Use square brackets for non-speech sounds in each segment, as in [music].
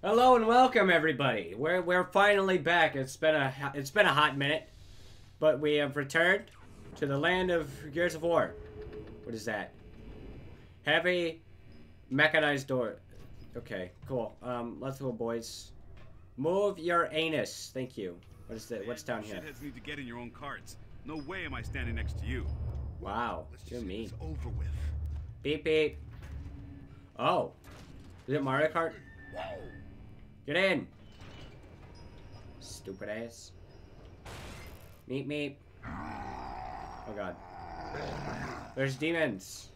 Hello and welcome, everybody. We're we're finally back. It's been a it's been a hot minute, but we have returned to the land of Gears of War. What is that? Heavy mechanized door. Okay, cool. Um, let's go, boys. Move your anus. Thank you. What is that? What's down here? Shitheads need to get in your own carts. No way am I standing next to you. Wow, Let's you're get mean. over with. Beep beep. Oh, is it Mario Kart? Get in. Stupid ass. Meep meep. Oh god. There's demons.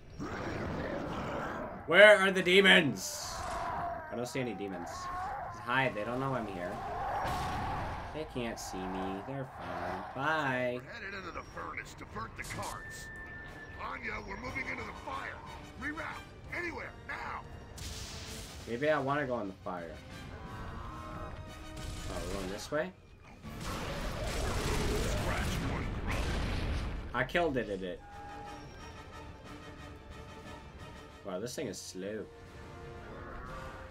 Where are the demons? I don't see any demons. Hide, they don't know I'm here. They can't see me. They're fine. Bye. We're headed into the furnace. Divert the carts. Anya, we're moving into the fire. Reroute. Anywhere. Now. Maybe I want to go in the fire. Oh, this way? I killed it at it. Wow, this thing is slow.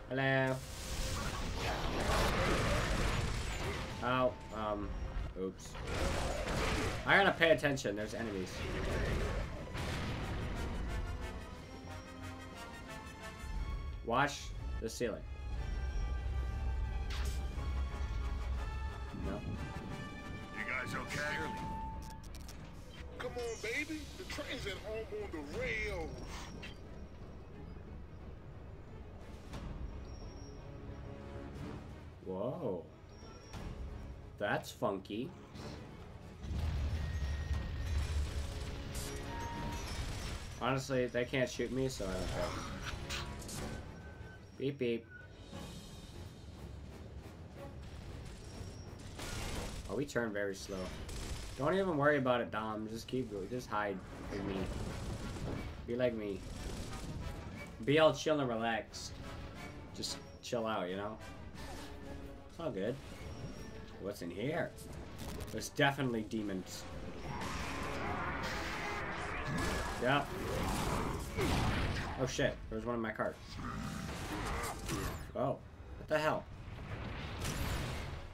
Hello. Oh, um, oops. I gotta pay attention, there's enemies. Watch the ceiling. Train's at home on the rails. Whoa. That's funky. Honestly, they can't shoot me, so I don't care. Beep beep. Oh, we turn very slow. Don't even worry about it, Dom. Just keep. Just hide like me. Be like me. Be all chill and relaxed. Just chill out, you know? It's all good. What's in here? There's definitely demons. Yep. Oh shit, there's one in my cart. Oh, what the hell?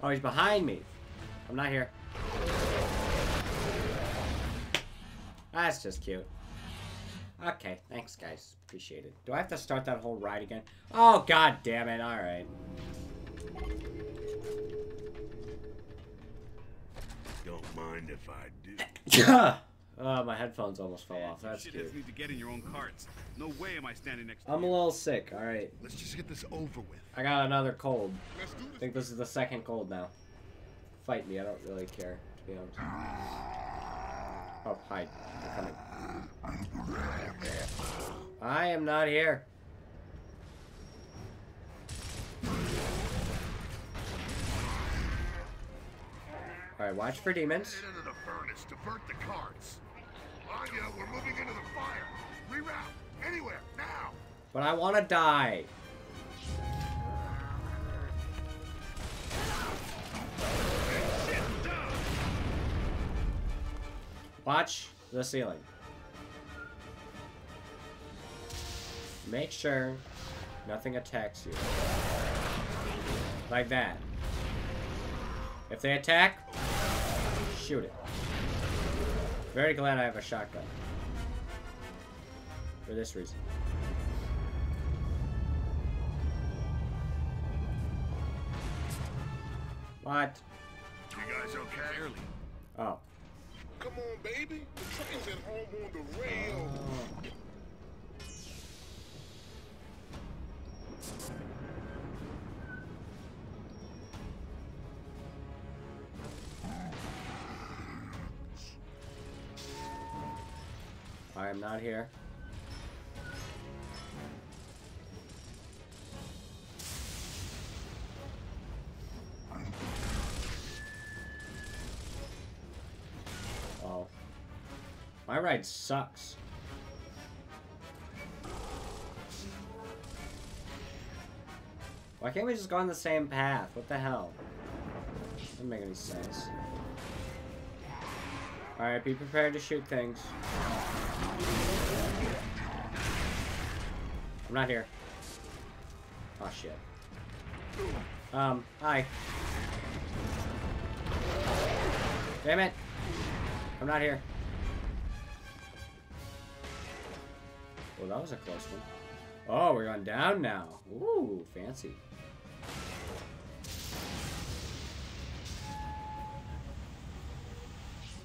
Oh, he's behind me. I'm not here. Ah, that's just cute. Okay, thanks guys. Appreciate it. Do I have to start that whole ride again? Oh, god damn it. Alright. Don't mind if I do. [coughs] oh, my headphones almost fell off. That's Shitheads cute. need to get in your own carts. No way am I standing next to I'm a little sick. Alright. Let's just get this over with. I got another cold. Let's do I think this is the second cold now. Fight me. I don't really care, to be honest. [sighs] Oh, hide. Coming. I am not here. Alright, watch for demons. Into the furnace. Divert the carts. Anya, we're moving into the fire. Reroute. Anywhere. Now. But I want to die. Watch the ceiling. Make sure nothing attacks you. Like that. If they attack, shoot it. Very glad I have a shotgun. For this reason. What? You guys okay? Barely. Oh. Come on, baby. The train's at home on the rails. I am not here. My ride sucks. Why can't we just go on the same path? What the hell? Doesn't make any sense. Alright, be prepared to shoot things. I'm not here. Oh shit. Um, hi. Damn it. I'm not here. Well, that was a close one. Oh, we're going down now. Ooh, fancy.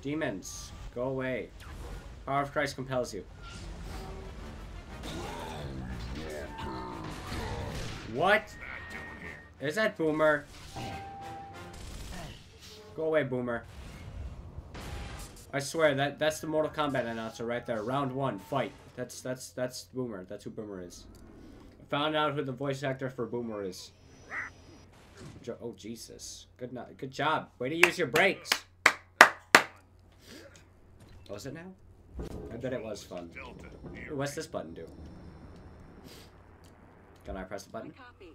Demons, go away. Power of Christ compels you. What? Is that Boomer? Go away, Boomer. I swear that that's the Mortal Kombat announcer right there. Round one, fight. That's that's that's Boomer. That's who Boomer is. I found out who the voice actor for Boomer is. Jo- Oh Jesus! Good no- good job. Way to use your brakes. Was it now? I bet it was fun. Ooh, What's this button do? Can I press the button? Copy.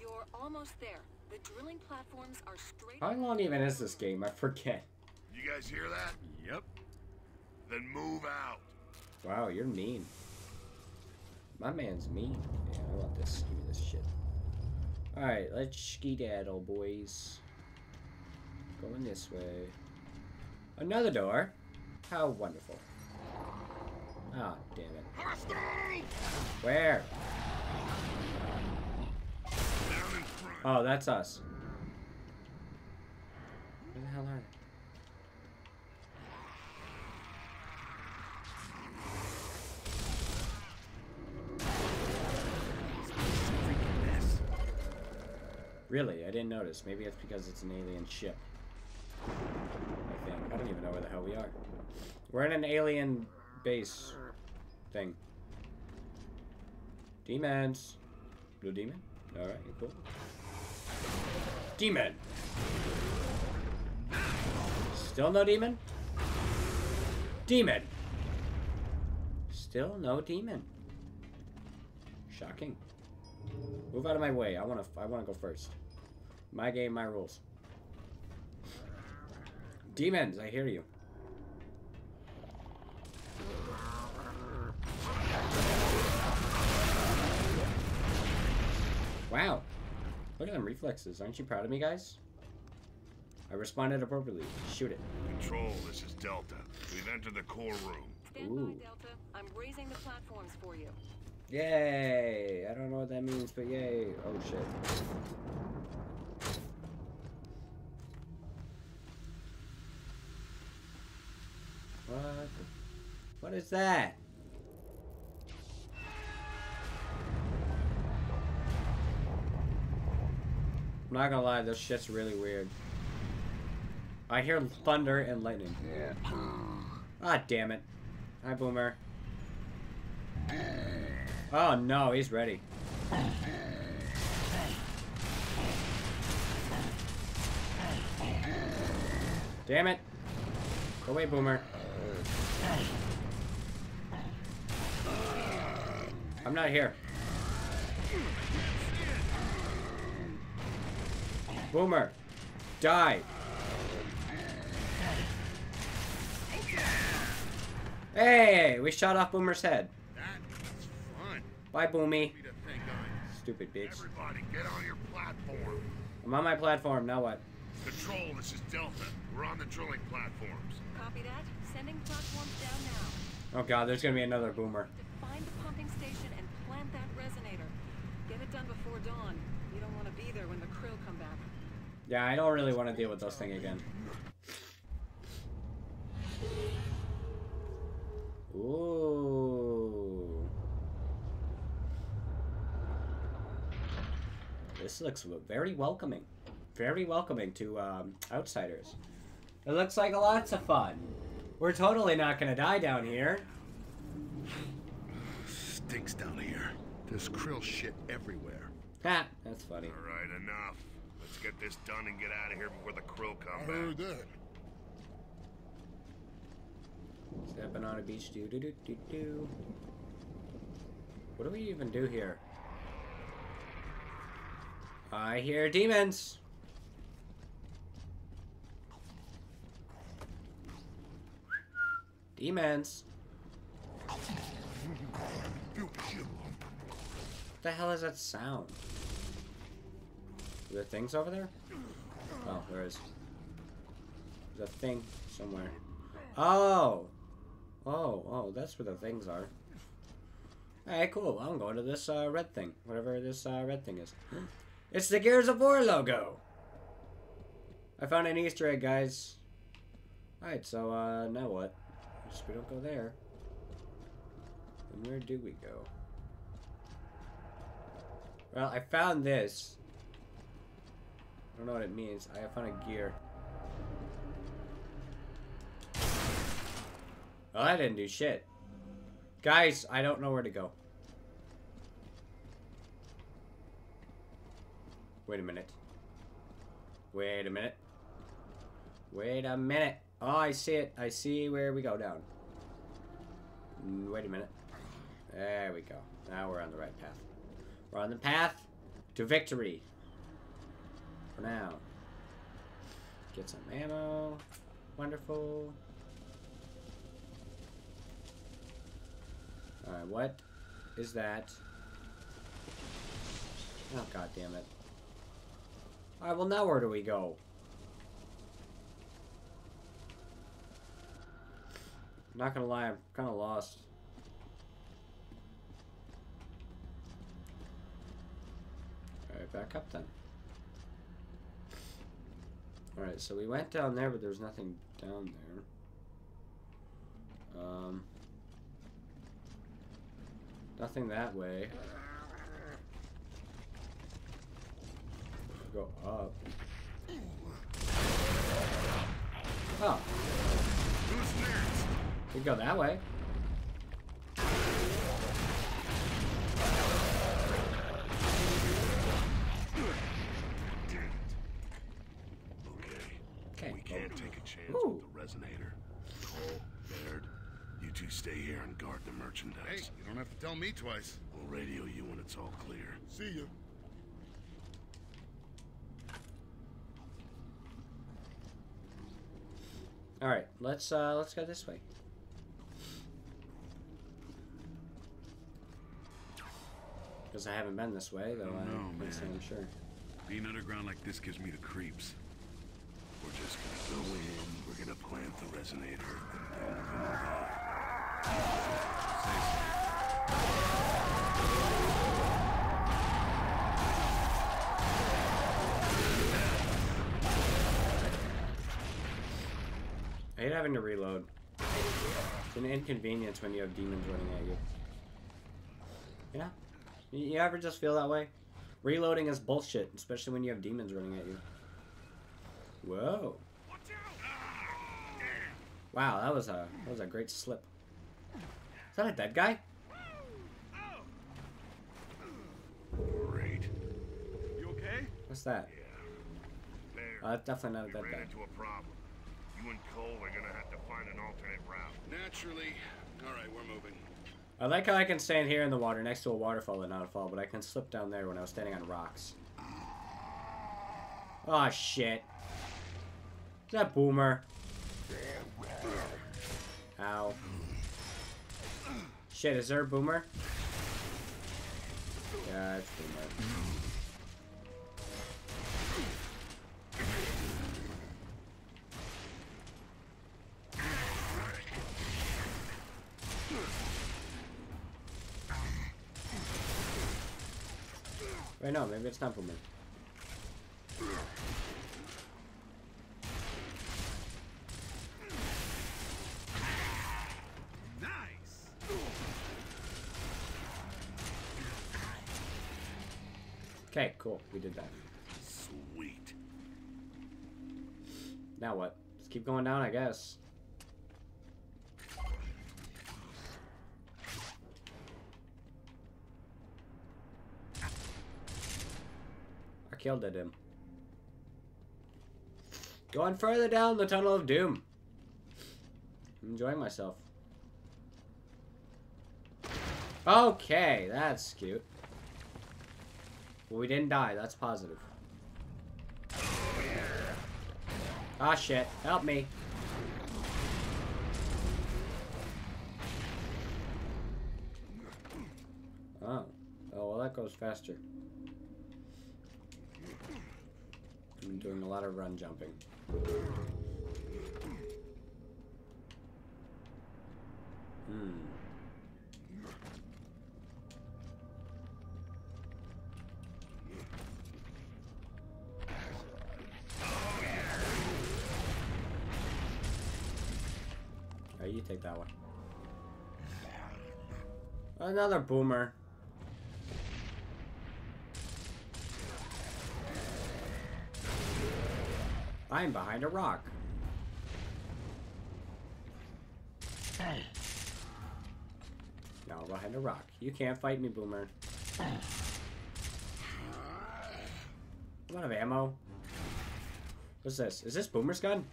You're almost there. The drilling platforms are straight. How long even is this game? I forget. You guys hear that? Yep. Then move out. Wow, you're mean. My man's mean. Yeah, I want this. Give me this shit. Alright, let's skedaddle, boys. Going this way. Another door. How wonderful. Ah, damn it. Hostile! Where? Down in front. Oh, that's us. Where the hell are they? Really? I didn't notice. Maybe it's because it's an alien ship. I think. I don't even know where the hell we are. We're in an alien base thing. Demons. Blue demon? Alright, cool. Demon! Still no demon? Demon! Still no demon. Shocking. Move out of my way. I wanna I wanna go first. My game, my rules. Demons, I hear you. Wow. Look at them reflexes. Aren't you proud of me, guys? I responded appropriately. Shoot it. Control, this is Delta. We've entered the core room. Stand Ooh. by, Delta. I'm raising the platforms for you. Yay! I don't know what that means, but yay. Oh shit. What? the- What is that? I'm not gonna lie, this shit's really weird. I hear thunder and lightning. Ah, damn it. Hi, Boomer. Oh no, he's ready. Damn it. Go away, Boomer. I'm not here. Boomer. Die. Hey, we shot off Boomer's head. That was fun. Bye, Boomy. Me to think on. Stupid bitch. Everybody, get on your platform. I'm on my platform, now what? Control, this is Delta. We're on the drilling platforms. Copy that. Sending platforms down now. Oh god, there's gonna be another Boomer. To find the pumping station and plant that resonator. Get it done before dawn. You don't want to be there when the Kryll come back. Yeah, I don't really want to deal with those things again. Ooh. This looks very welcoming. Very welcoming to um, outsiders. It looks like lots of fun. We're totally not gonna die down here. Stinks down here. There's Kryll shit everywhere. Ha, that's funny. All right, enough. Let's get this done and get out of here before the Kryll come I back. that. Stepping on a beach, do do do do do. What do we even do here? I hear demons. Demons. What the hell is that sound? Are there things over there? Oh, there is. There's a thing somewhere. Oh! Oh, oh, that's where the things are. Alright, cool. I'm going to this uh, red thing. Whatever this uh, red thing is. [gasps] It's the Gears of War logo! I found an Easter egg, guys. Alright, so uh, now what? Guess we don't go there. And where do we go? Well, I found this. I don't know what it means. I found a gear. Well, I didn't do shit. Guys, I don't know where to go. Wait a minute. Wait a minute. Wait a minute. Oh, I see it. I see where we go down. Mm, Wait a minute. There we go. Now we're on the right path. We're on the path to victory. For now. Get some ammo. Wonderful. Alright, what is that? Oh, god damn it. Alright, well now where do we go? Not gonna lie, I'm kinda lost. Alright, back up then. Alright, so we went down there, but there's nothing down there. Um... Nothing that way. Go up. Oh? We go that way. Okay. Okay. We can't take a chance Ooh. with the resonator. Cole, Baird, you two stay here and guard the merchandise. Hey, you don't have to tell me twice. We'll radio you when it's all clear. See you. All right, let's uh let's go this way. Because I haven't been this way, though. Oh, I no, can't say man. I'm sure. Being underground like this gives me the creeps. We're just gonna go in, we're gonna plant the resonator, and then we're gonna leave. I hate having to reload. It's an inconvenience when you have demons running at you. Yeah? You you ever just feel that way? Reloading is bullshit, especially when you have demons running at you. Whoa. Wow, that was a that was a great slip. Is that a dead guy? Great. You okay? What's that? There. Oh, that's definitely not a dead ran guy. into a problem. You and Cole are gonna have to find an alternate route. Naturally. All right, we're moving. I like how I can stand here in the water next to a waterfall and not fall, but I can slip down there when I was standing on rocks. Oh shit. Is that Boomer? Ow. Shit, is there a Boomer? Yeah, it's Boomer. Wait, no, maybe it's not Boomer. Nice. Okay, cool. We did that. Sweet. Now what? Just keep going down, I guess. Killed at him. Going further down the tunnel of doom. I'm enjoying myself. Okay, that's cute. Well, we didn't die. That's positive. Ah, shit. Help me. Oh. Oh, well, that goes faster. I'm doing a lot of run jumping. Hmm. Oh, you take that one. Another boomer. I'm behind a rock. No, behind a rock. You can't fight me, boomer. I'm out of ammo. What's this? Is this Boomer's gun?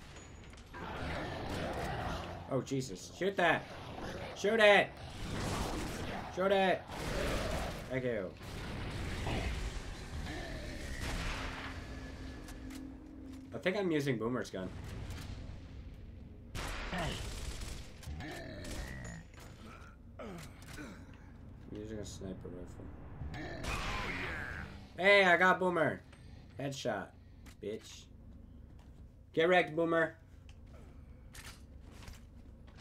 Oh, Jesus. Shoot that! Shoot it! Shoot it! Thank you. Think I'm using Boomer's gun. I'm using a sniper rifle. Hey, I got Boomer! Headshot, bitch. Get wrecked, Boomer.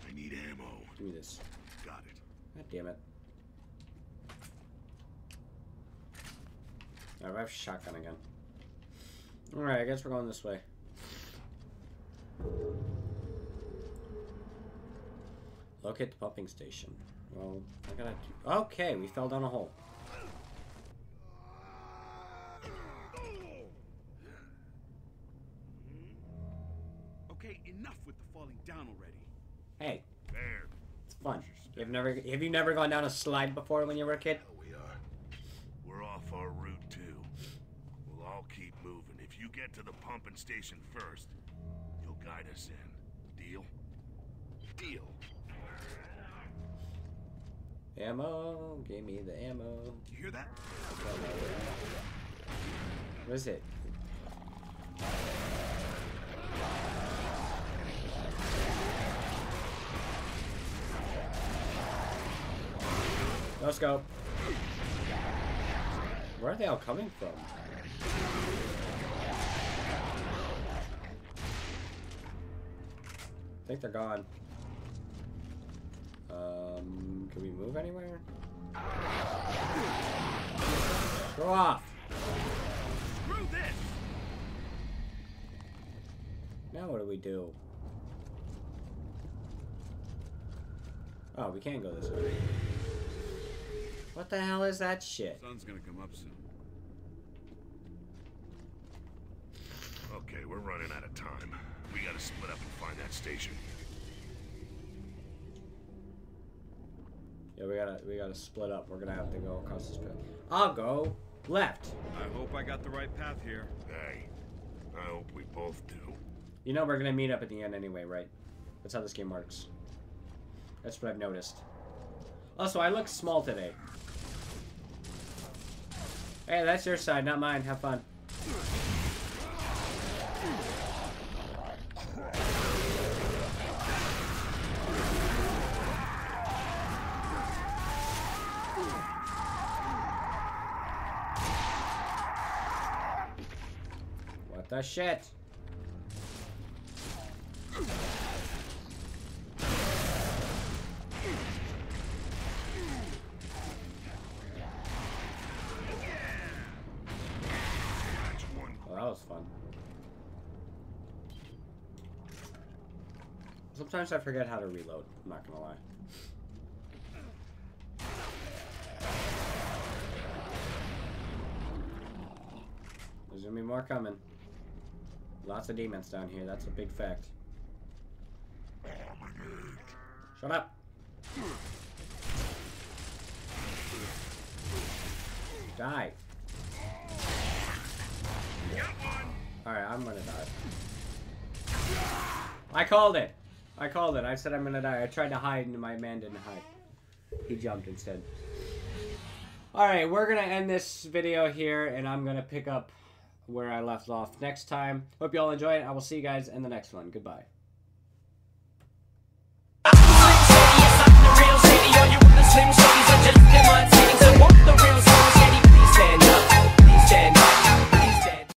I need ammo. Give me this. Got it. God damn it. I have shotgun again. Alright, I guess we're going this way. Locate the pumping station. Well, I gotta do... Okay, we fell down a hole. Okay, enough with the falling down already. Hey, There. it's fun. You've never have you never gone down a slide before when you were a kid? There we are. We're off our route too. We'll all keep moving. You get to the pumping station first, you'll guide us in. Deal? Deal. Ammo, give me the ammo. You hear that? What is it? Let's go. Where are they all coming from? Think they're gone. Um, can we move anywhere? Go off! Screw this! Now what do we do? Oh, we can't go this way. What the hell is that shit? Sun's gonna come up soon. Okay, we're running out of time. We gotta split up and find that station. Yeah, we gotta we gotta split up. We're gonna have to go across this path. I'll go left. I hope I got the right path here. Hey, I hope we both do. You know we're gonna meet up at the end anyway, right? That's how this game works. That's what I've noticed. Also, I look small today. Hey, that's your side, not mine. Have fun. The shit? Sometimes I forget how to reload. I'm not gonna lie. There's gonna be more coming. Lots of demons down here. That's a big fact. Shut up. Die. Alright, I'm gonna die. I called it! I called it. I said I'm gonna die. I tried to hide and my man didn't hide. He jumped instead. Alright, we're gonna end this video here and I'm gonna pick up where I left off next time. Hope you all enjoy it. I will see you guys in the next one. Goodbye. Are you the my? So what the real